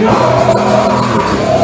No!